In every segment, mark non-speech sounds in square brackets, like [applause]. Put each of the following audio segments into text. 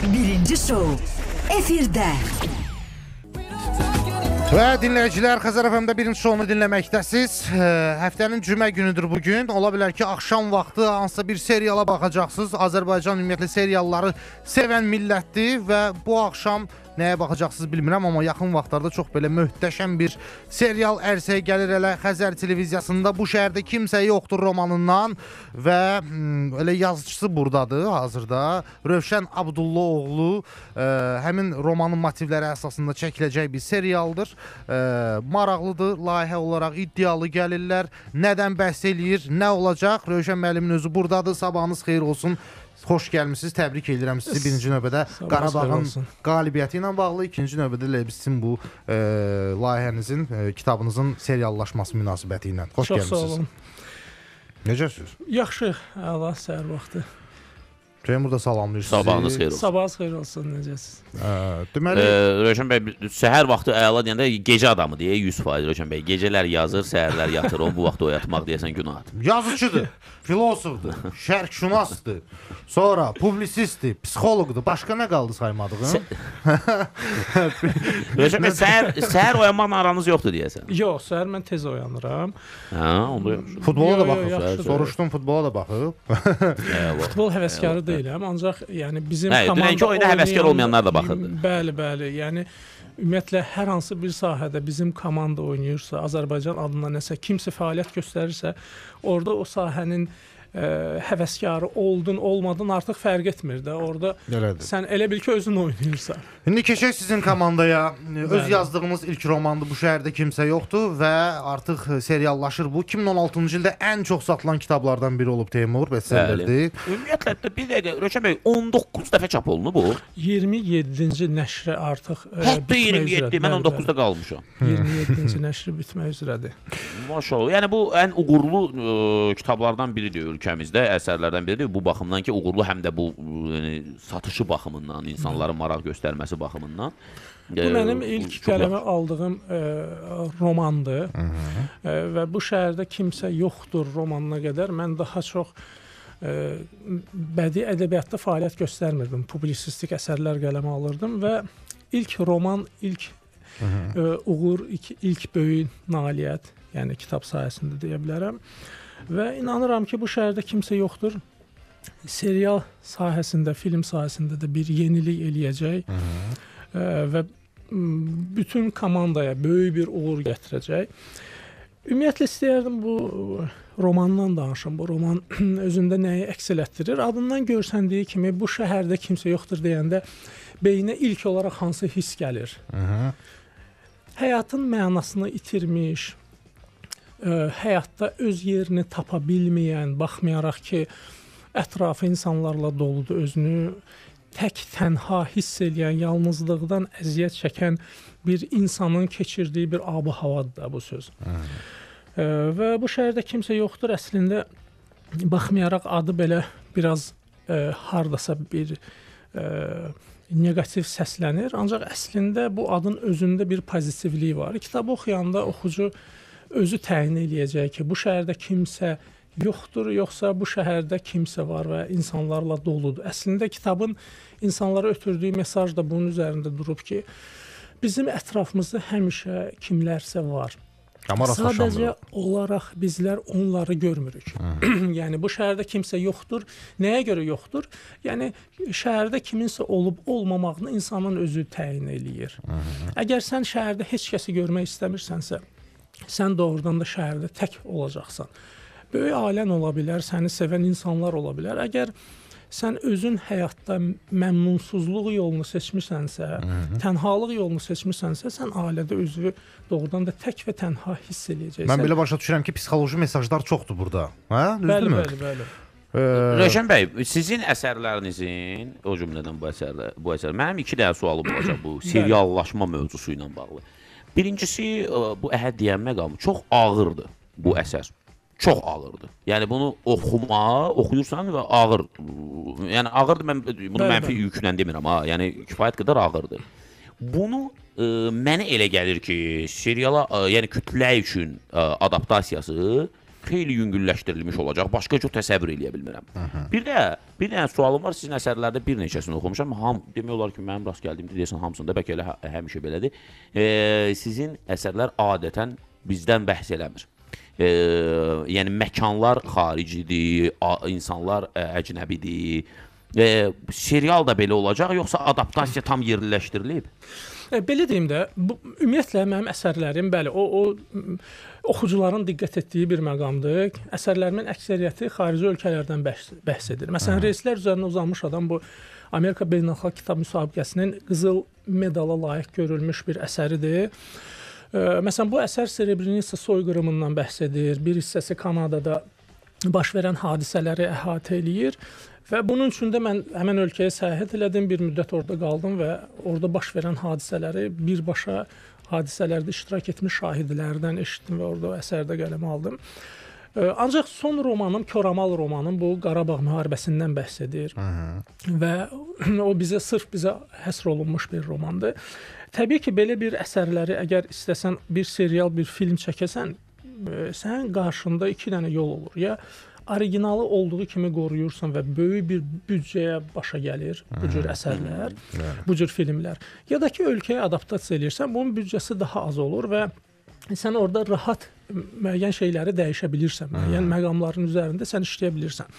Birinci şou efirdə. Və dinləyicilər Xəzər FM-də birinci şounu dinləməkdəsiz. Həftənin cümə günüdür bu gün. Ola bilər ki, axşam vaxtı hansısa bir seriala baxacaqsınız. Azərbaycan ümumiyyətlə serialları sevən millətdir və bu axşam nəyə baxacaqsınız bilmirəm, amma yaxın vaxtlarda çox belə möhtəşəm bir serial ərsəyə gəlir elə Xəzər televiziyasında. Bu şəhərdə kimsə yoxdur romanından və hmm, elə yazıçısı burdadır hazırda. Rövşən Abdullaoğlu ə, həmin romanın motivləri əsasında çəkiləcək bir serialdır. Ə, maraqlıdır layihə olaraq iddialı gəlirlər. Nədən bəhs eləyir, nə olacaq? Rövşən müəllimin özü burdadır. Sabahınız xeyir olsun. Xoş gəlmisiniz. Təbrik edirəm sizi birinci növbədə Qarabağın qalibiyyəti ilə bağlı, ikinci növbədə elə sizin bu e, layihənizin, e, kitabınızın seriallaşması münasibəti ilə. Xoş Çox gəlmisiniz. Necəsiz? Yaxşı, əla səhər vaxtı. Teymur da salamlayır sizi. Sabahınız xeyir olsun. Sabahınız xeyir olsun, necəsiz? E, deməli, Ee, Rövşən bəy səhər vaxtı əla deyəndə gecə adamı deyə 100% Rövşən bəy. Gecələr yazır, səhərlər yatır. Onu bu vaxtda oyatmaq deyəsən günahdır. [laughs] yazıcıdır, filosofdur, şərqşünasdır. Sonra publisistdir, psixoloqdur. Başqa nə qaldı saymadığın? [laughs] Rövşən bəy səhər səhər oyanmaqla aranız yoxdur deyəsən. Yox, səhər mən tez oyanıram. Hə, onda yoxdur. Futbola da baxıb. Soruşdum, futbola da baxıb. Əla. Futbol həvəskarı deyiləm, ancaq yəni bizim Hə, dünənki oyuna həvəskar olmayanlar da baxırdı. Bəli, bəli. Yəni ümumiyyətlə hər hansı bir sahədə bizim komanda oynayırsa, Azərbaycan adına nəsə kimsə fəaliyyət göstərirsə, orada o sahənin ə, həvəskarı oldun, olmadın artıq fərq etmir də. Orada Elədir. sən elə bil ki özün oynayırsan. İndi keçək sizin komandaya. Öz Bəli. yazdığınız ilk romandır. Bu şəhərdə kimsə yoxdur və artıq seriallaşır bu. 2016-cı ildə ən çox satılan kitablardan biri olub Teymur bestsellerdir. Ümumiyyətlə də bir dəqiqə Rövşən bəy 19 dəfə çap olunub bu. 27-ci nəşri artıq ə, Hətta bitmək 27, üzrədir. mən Bəli, 19-da qalmışam. [laughs] bəli. 27-ci nəşri bitmək üzrədir. Maşallah. Yəni bu ən uğurlu ə, kitablardan biridir ölkəmizdə, əsərlərdən biridir. Bu baxımdan ki, uğurlu həm də bu ə, yəni satışı baxımından, insanların maraq göstərməsi baxımından. Bu mənim ilk qələmə aldığım ə, romandır. Ə, və bu şəhərdə kimsə yoxdur romanına qədər mən daha çox ə, bədii ədəbiyyatda fəaliyyət göstərmirdim. Publisistik əsərlər qələmə alırdım və ilk roman, ilk ə, uğur, ilk, ilk böyük nailiyyət, yəni kitab sayəsində deyə bilərəm. Və inanıram ki, bu şəhərdə kimsə yoxdur. Serial sahəsində, film sahəsində də bir yenilik eləyəcək. Ə, və m, bütün komandaya böyük bir uğur gətirəcək. Ümumiyyətlə istəyərdim bu romandan danışım. Bu roman [clears throat] özündə nəyi əks elətdirir? Adından görsəndiyi kimi bu şəhərdə kimsə yoxdur deyəndə beyinə ilk olaraq hansı hiss gəlir? Həyatın mənasını itirmiş, həyatda öz yerini tapa bilməyən, baxmayaraq ki, ətrafı insanlarla doludur, özünü tək tənha hiss edən, yalnızlıqdan əziyyət çəkən bir insanın keçirdiyi bir ab-ı havadır da bu söz. Ə, və bu şəhərdə kimsə yoxdur əslində baxmayaraq adı belə biraz ə, hardasa bir ə, neqativ səslənir, ancaq əslində bu adın özündə bir pozitivliyi var. Kitabı oxuyanda oxucu özü təyin eləyəcək ki, bu şəhərdə kimsə yoxdur, yoxsa bu şəhərdə kimsə var və insanlarla doludur. Əslində kitabın insanlara ötürdüyü mesaj da bunun üzərində durub ki, bizim ətrafımızda həmişə kimlərsə var. Sadəcə olaraq bizlər onları görmürük. [clears throat] yəni bu şəhərdə kimsə yoxdur. Nəyə görə yoxdur? Yəni şəhərdə kiminsə olub olmamağını insanın özü təyin eləyir. Əgər sən şəhərdə heç kəsi görmək istəmirsənsə, sən doğrudan da şəhərdə tək olacaqsan. Böyük ailən ola bilər, səni sevən insanlar ola bilər. Əgər sən özün həyatda məmnunsuzluq yolunu seçmisənsə, tənhalıq yolunu seçmisənsə, sən ailədə özünü doğrudan da tək və tənha hiss eləyəcəksən. Mən belə başa düşürəm ki, psixoloji mesajlar çoxdur burada. Hə? Bəli, Düzdürmü? bəli, bəli. Ə, Rövşən bəy, sizin əsərlərinizin, o cümlədən bu əsərdə, bu əsər mənim 2 dənə sualım olacaq bu seriallaşma mövzusu ilə bağlı. Birincisi, ə, bu Əhəd deyən məqamı çox ağırdır bu əsər. Çox ağırdır. Yəni bunu oxuma, oxuyursan və ağır. Yəni ağırdır mən bunu Bəli, mənfi bəli. yüklə demirəm ha. Yəni kifayət qədər ağırdır. Bunu ə, mənə elə gəlir ki, seriala ə, yəni kütlə üçün ə, adaptasiyası xeyli yüngülləşdirilmiş olacaq. Başqa cür təsəvvür eləyə bilmirəm. Bir də bir dənə sualım var. Sizin əsərlərdə bir neçəsini oxumuşam. Ham demək olar ki, mənim rast gəldiyimdə deyəsən hamısında bəlkə elə hə- həmişə belədir. E, sizin əsərlər adətən bizdən bəhs eləmir. E, yəni məkanlar xaricidir, insanlar ə, əcnəbidir. E, serial da belə olacaq, yoxsa adaptasiya tam yerləşdirilib? E, belə deyim də, bu ümumiyyətlə mənim əsərlərim bəli, o o oxucuların diqqət etdiyi bir məqamdır. Əsərlərimin əksəriyyəti xarici ölkələrdən bəhs, bəhs edir. Məsələn, reyslər üzərində uzanmış adam bu Amerika Beynəlxalq Kitab Müsabiqəsinin qızıl medala layiq görülmüş bir əsəridir. E, Məsələn, bu əsər Srebrenica soyqırımından bəhs edir. Bir hissəsi Kanadada baş verən hadisələri əhatə eləyir və bunun üçün də mən həmin ölkəyə səyahət elədim, bir müddət orada qaldım və orada baş verən hadisələri birbaşa hadisələrdə iştirak etmiş şahidlərdən eşitdim və orada əsərdə qələmə aldım. Ancaq son romanım, Koramal romanım bu Qarabağ müharibəsindən bəhs edir. Və [clears throat] o bizə sırf bizə həsr olunmuş bir romandır. Təbii ki, belə bir əsərləri əgər istəsən bir serial, bir film çəkəsən, ə, sənin qarşında 2 dənə yol olur. Ya originalı olduğu kimi qoruyursan və böyük bir büdcəyə başa gəlir bu cür əsərlər, bu cür filmlər. Ya da ki, ölkəyə adaptasiya eləyirsən, bunun büdcəsi daha az olur və sən orada rahat müəyyən şeyləri dəyişə bilirsən. Müəyyən məqamların üzərində sən işləyə bilirsən.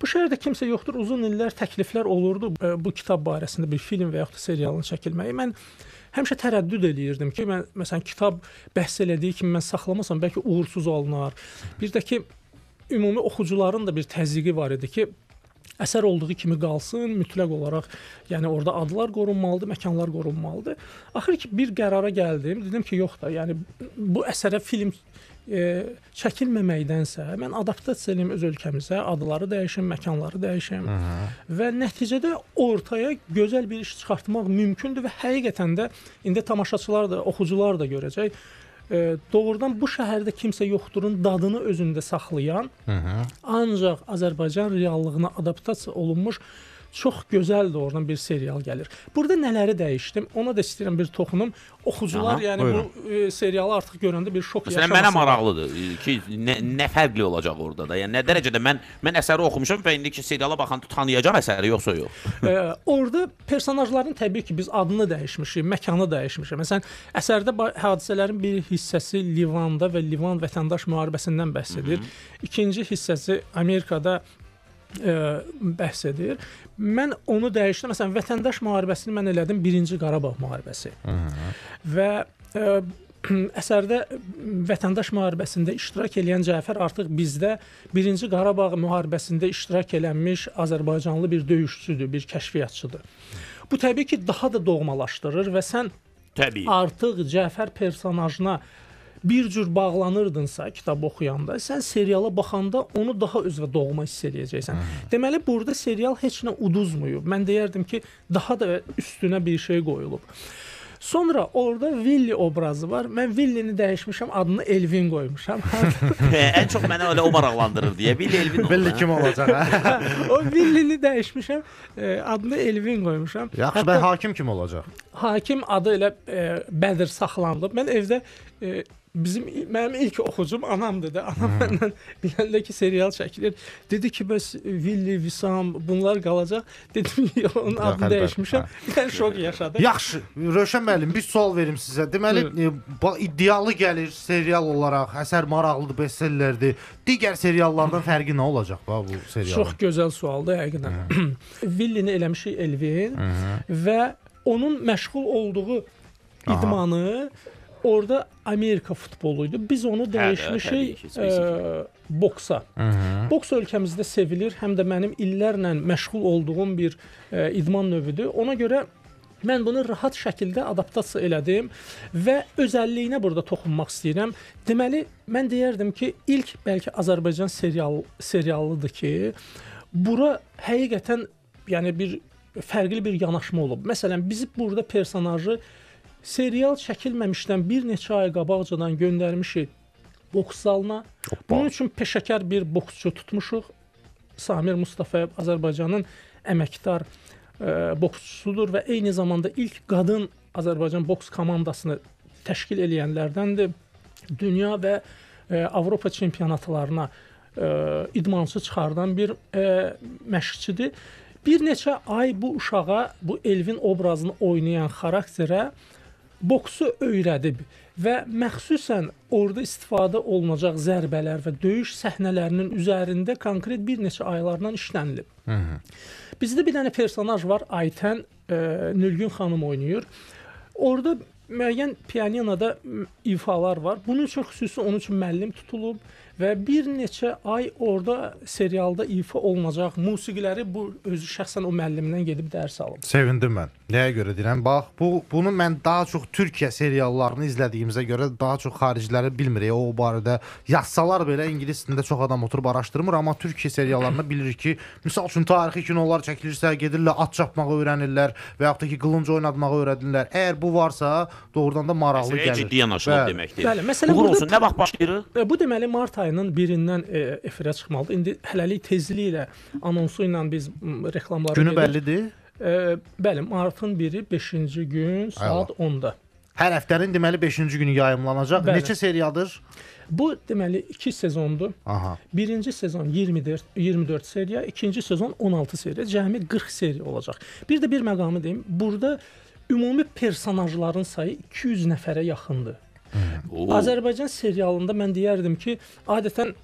Bu şəhərdə kimsə yoxdur. Uzun illər təkliflər olurdu e, bu kitab barəsində bir film və yaxud da serialın çəkilməyi. Mən həmişə tərəddüd eləyirdim ki, mən məsələn kitab bəhs elədiyi kimi mən saxlamasam bəlkə uğursuz alınar. Bir də ki, ümumi oxucuların da bir təzyiqi var idi ki, əsər olduğu kimi qalsın, mütləq olaraq, yəni orada adlar qorunmalıdır, məkanlar qorunmalıdır. Axır ki bir qərara gəldim, dedim ki, yox da, yəni bu əsərə film e, çəkilməməkdənsə mən adaptasiya eləyim öz ölkəmizə, adları dəyişim, məkanları dəyişim və nəticədə ortaya gözəl bir iş çıxartmaq mümkündür və həqiqətən də indi tamaşaçılar da, oxucular da görəcək. Doğrudan bu şəhərdə kimsə yoxdurun dadını özündə saxlayan, ancaq Azərbaycan reallığına adaptasiya olunmuş çox gözəl də oradan bir serial gəlir. Burada nələri dəyişdim? Ona da istəyirəm bir toxunum. Oxucular, Aha, yəni buyurun. bu e, serialı artıq görəndə bir şok Məsələn, mənə maraqlıdır e, ki, nə, nə fərqli olacaq orada da? Yəni nə dərəcədə mən mən əsəri oxumuşam və indiki seriala baxanda tanıyacağam əsəri yoxsa yox? Ə, [laughs] orada personajların təbii ki biz adını dəyişmişik, məkanı dəyişmişik. Məsələn, əsərdə hadisələrin bir hissəsi Livanda və Livan vətəndaş müharibəsindən bəhs edir. İkinci hissəsi Amerikada ə, bəhs edir. Mən onu dəyişdim. Məsələn, vətəndaş müharibəsini mən elədim 1-ci Qarabağ müharibəsi. Və ə, [clears throat] əsərdə vətəndaş müharibəsində iştirak edən Cəfər artıq bizdə 1-ci Qarabağ müharibəsində iştirak eləmiş Azərbaycanlı bir döyüşçüdür, bir kəşfiyyatçıdır. Bu təbii ki, daha da doğmalaşdırır və sən Təbii. artıq Cəfər personajına bir cür bağlanırdınsa kitab oxuyanda, sən seriala baxanda onu daha özünə doğma hiss eləyəcəksən. Deməli burada serial heç nə uduzmuyub. Mən deyərdim ki, daha da üstünə bir şey qoyulub. Sonra orada Willy obrazı var. Mən Willini dəyişmişəm, adını Elvin qoymuşam. [laughs] ən çox məni elə o maraqlandırır deyə Bill Elvin. Belli kim olacaq hə? [laughs] o Willini dəyişmişəm, e, adını Elvin qoymuşam. Yaxşı, bəy hakim kim olacaq? hakim adı elə e, Bədir saxlanılıb. Mən evdə e, bizim mənim ilk oxucum anamdır da. Anam məndən biləndə ki, serial çəkilir. Dedi ki, bəs Willy, Visam bunlar qalacaq. Dedim, [laughs] onun Yox, adını dəyişmişəm. [laughs] Mən şok yaşadım. Yaxşı, Rövşən müəllim, bir sual verim sizə. Deməli, e, iddialı gəlir serial olaraq, əsər maraqlıdır, bestsellerdir. Digər seriallardan [laughs] fərqi nə olacaq ba bu serialın? Çox gözəl sualdır həqiqətən. [clears throat] Willini eləmişik Elvin və onun məşğul olduğu idmanı orada Amerika futbolu idi. Biz onu təbii dəyişmişik ki, ə, ə, boksa. Boks ölkəmizdə sevilir, həm də mənim illərlə məşğul olduğum bir ə, idman növüdür. Ona görə mən bunu rahat şəkildə adaptasiya elədim və özəlliyinə burada toxunmaq istəyirəm. Deməli, mən deyərdim ki, ilk bəlkə Azərbaycan serial serialıdır ki, bura həqiqətən yəni bir fərqli bir yanaşma olub. Məsələn, biz burada personajı serial çəkilməmişdən bir neçə ay qabaqcadan göndərmişik boks zalına. Bunun üçün peşəkar bir boksçu tutmuşuq. Samir Mustafayev Azərbaycanın əməkdar ə, boksçusudur və eyni zamanda ilk qadın Azərbaycan boks komandasını təşkil edənlərdəndir. Dünya və ə, e, Avropa çempionatlarına e, idmançı çıxardan bir e, məşqçidir. Bir neçə ay bu uşağa, bu Elvin obrazını oynayan xarakterə boksu öyrədib və məxsusən orada istifadə olunacaq zərbələr və döyüş səhnələrinin üzərində konkret bir neçə aylardan işlənilib. Hı -hı. Bizdə bir dənə personaj var, Aytən e, Nülgün xanım oynayır. Orada müəyyən pianinoda ifalar var. Bunun üçün xüsusi onun üçün müəllim tutulub və bir neçə ay orada serialda ifa olunacaq musiqiləri bu özü şəxsən o müəllimdən gedib dərs alıb. Sevindim mən. Nəyə görə deyirəm? Bax, bu bunu mən daha çox Türkiyə seriallarını izlədiyimizə görə daha çox xariciləri bilmirik. O barədə yazsalar belə ingilis dilində çox adam oturub araşdırmır, amma Türkiyə seriallarında bilirik ki, misal üçün tarixi kinolar çəkilirsə, gedirlər at çapmağı öyrənirlər və yaxud da ki, qılınc oynatmağı öyrənirlər. Əgər bu varsa, doğrudan da maraqlı Məsələyə gəlir. ciddi yanaşılıb Bəli. deməkdir. Bəli, məsələn, Uğur burada- olsun. Nə vaxt başlayırıq? Bu deməli mart ayının 1-dən e, efirə çıxmalıdır. İndi hələlik tezliklə anonsu ilə biz reklamları Günü gedir. bəllidir. E, bəli, martın 1-i 5-ci gün saat 10-da. Hər həftənin deməli 5-ci günü yayımlanacaq. Bəli. Neçə seriyadır? Bu deməli 2 sezondur. Aha. Birinci sezon 24 24 seriya, ikinci sezon 16 seriya, cəmi 40 seriya olacaq. Bir də bir məqamı deyim, burada ümumi personajların sayı 200 nəfərə yaxındır. Oo. Azərbaycan serialında mən deyərdim ki, adətən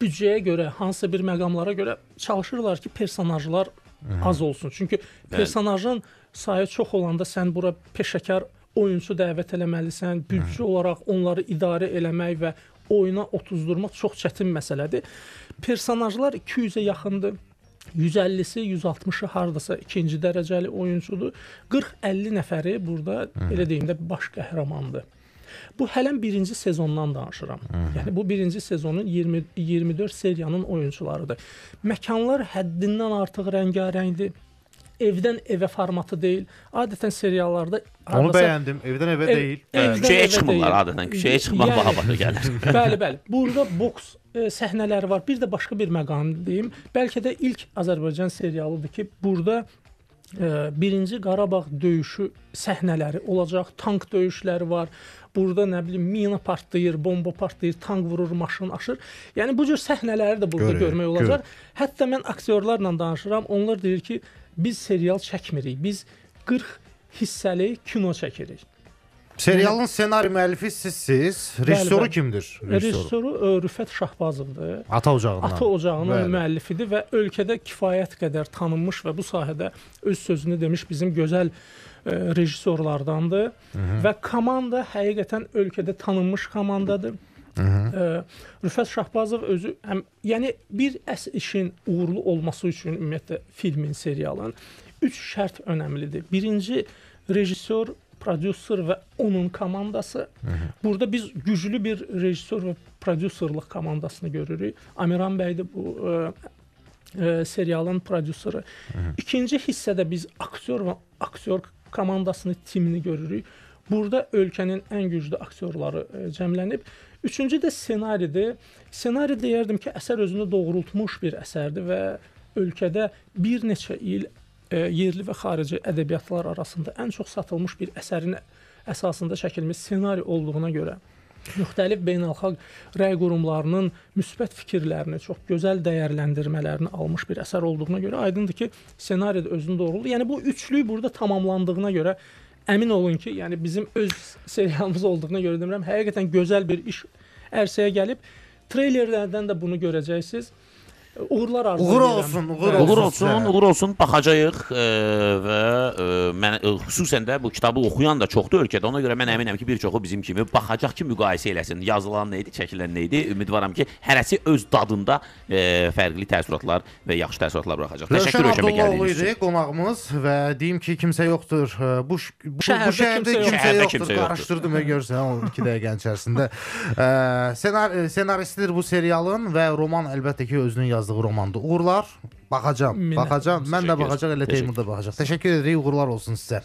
büdcəyə görə, hansısa bir məqamlara görə çalışırlar ki, personajlar az olsun. Çünki personajın sayı çox olanda sən bura peşəkar oyunçu dəvət eləməlisən, büdcə olaraq onları idarə eləmək və oyuna otuzdurmaq çox çətin məsələdir. Personajlar 200-ə yaxındır. 150-si, 160-ı hardasa ikinci dərəcəli oyunçudur. 40-50 nəfəri burada elə deyim də baş qəhrəmandır. Bu hələm birinci sezondan danışıram. Yəni bu birinci sezonun 20 24 seriyanın oyunçularıdır. Məkanlar həddindən artıq rəngarəngdir. Evdən evə formatı deyil. Adətən seriallarda Onu bəyəndim. Evdən evə Ev- deyil. Küçəyə çıxmırlar adətən. Küçəyə çıxmaq Yəni- baha-başa gəlir. [laughs] bəli, bəli. Burada boks e, səhnələri var. Bir də başqa bir məqam deyim. Bəlkə də ilk Azərbaycan serialıdır ki, burada birinci Qarabağ döyüşü səhnələri olacaq, tank döyüşləri var. Burada nə bilim mina partlayır, bomba partlayır, tank vurur, maşın aşır. Yəni bu cür səhnələri də burada Görürük, görmək olacaq. Hətta mən aktyorlarla danışıram. Onlar deyir ki, biz serial çəkmirik. Biz 40 hissəli kino çəkirik. Serialın ssenari müəllifi sizsiz. Rejissoru kimdir? Rejissoru. E, Rüfət Şahbazovdur. Ata ocağından. Ata ocağının Bəli. müəllifidir və ölkədə kifayət qədər tanınmış və bu sahədə öz sözünü demiş bizim gözəl e, rejissorlardandır və komanda həqiqətən ölkədə tanınmış komandadır. E, Rüfət Şahbazov özü həm yəni bir əs işin uğurlu olması üçün ümumiyyətlə filmin, serialın 3 şərt önəmlidir. Birinci rejissor, prodüser və onun komandası. Burada biz güclü bir rejissor və prodüserlik komandasını görürük. Amiran bəydir bu ə, ə, serialın prodüseri. İkinci hissədə biz aktyor və aktyor komandasını, timini görürük. Burada ölkənin ən güclü aktyorları ə, cəmlənib. Üçüncü də ssenaridir. Ssenari deyərdim ki, əsər özünü doğrultmuş bir əsərdir və ölkədə bir neçə il yerli və xarici ədəbiyyatlar arasında ən çox satılmış bir əsərin əsasında çəkilmiş ssenari olduğuna görə müxtəlif beynəlxalq rəy qurumlarının müsbət fikirlərini, çox gözəl dəyərləndirmələrini almış bir əsər olduğuna görə aydındır ki, ssenari də özünü doğrulur. Yəni bu üçlük burada tamamlandığına görə əmin olun ki, yəni bizim öz serialımız olduğuna görə demirəm, həqiqətən gözəl bir iş ərsəyə gəlib. Treylerlərdən də bunu görəcəksiniz. Uğurlar arzu Uğur edirəm. olsun, uğur Bəli. Uğur olsun olsun, uğur olsun. Baxacağıq e, və e, mən e, xüsusən də bu kitabı oxuyan da çoxdur ölkədə. Ona görə mən əminəm ki, bir çoxu bizim kimi baxacaq ki, müqayisə eləsin. Yazılan nə idi, çəkilən nə idi. Ümidvaram ki, hərəsi öz dadında e, fərqli təəssüratlar və yaxşı təəssüratlar buraxacaq. Təşəkkür Rövşən Abdullaoğlu gəldiyiniz idi qonağımız və deyim ki, kimsə yoxdur. Ə, Bu bu, bu Şəhərdə şəhərdə kimsə yoxdur. kimsə yoxdur. kimsə yoxdur. Qarışdırdım və görsən o 2 dəqiqənin içərisində. Ə, Ssenar ssenaristidir bu serialın və roman əlbəttə ki, özünün yazdığı romandır. Uğurlar. Baxacağam, Minnətlər baxacağam. Mən də Təşəkkür baxacaq, elə Təşəkkür. Teymur da baxacaq. Təşəkkür edirik. Uğurlar olsun sizə.